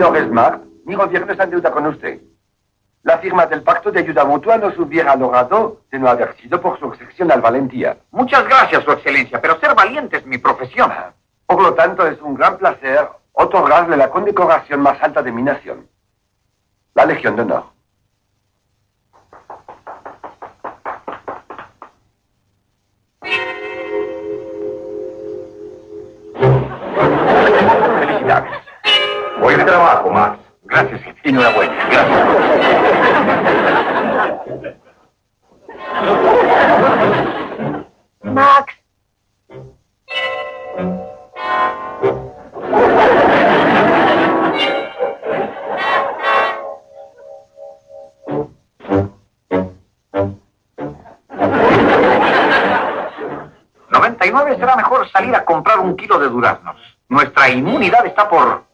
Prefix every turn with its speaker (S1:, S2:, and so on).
S1: Señor Smart, mi gobierno está en deuda con usted. La firma del pacto de ayuda mutua nos hubiera logrado de no haber sido por su excepcional valentía.
S2: Muchas gracias, Su Excelencia, pero ser valiente es mi profesión.
S1: Por lo tanto, es un gran placer otorgarle la condecoración más alta de mi nación, la Legión de Honor.
S2: Felicidades. Buen trabajo, Max. Gracias, jefe. Enhorabuena. Gracias.
S3: Max.
S2: ...99 será mejor salir a comprar un kilo de duraznos. Nuestra inmunidad está por